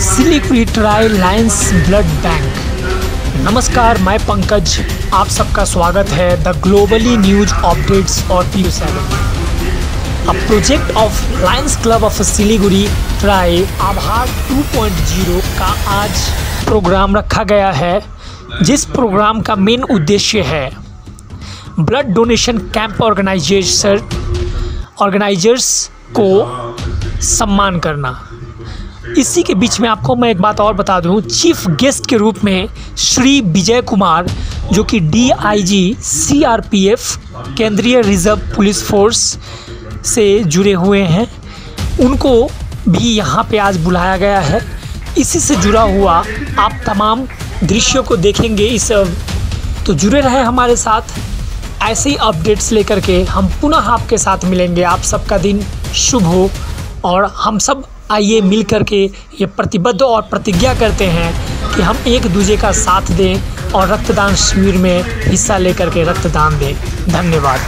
Siliguri tri lions blood bank. नमस्कार, मैं पंकज। आप सबका स्वागत है द ग्लोबली न्यूज़ अपडेट्स और P seven a project of lions club of Siliguri tri आभार 2.0 का आज प्रोग्राम रखा गया है, जिस प्रोग्राम का मेन उद्देश्य है blood donation camp organisation organisers को सम्मान करना। इसी के बीच में आपको मैं एक बात और बता दूँ। चीफ गेस्ट के रूप में श्री विजय कुमार, जो कि डीआईजी सीआरपीएफ केंद्रीय रिज़र्व पुलिस फोर्स से जुड़े हुए हैं। उनको भी यहाँ पे आज बुलाया गया है। इसी से जुड़ा हुआ आप तमाम दृश्यों को देखेंगे इस तो जुड़े रहे हमारे साथ। ऐसे ही अपडेट्स लेकर के हम पुनः आपके साथ मिलेंगे। आप सबका दिन शुभ हो। और हम सब आइए मिल कर के ये प्रतिबद्ध और प्रतिज्ञा करते हैं कि हम एक दूसरे का साथ दें और रक्तदान शिविर में हिस्सा लेकर के रक्तदान दें। धन्यवाद।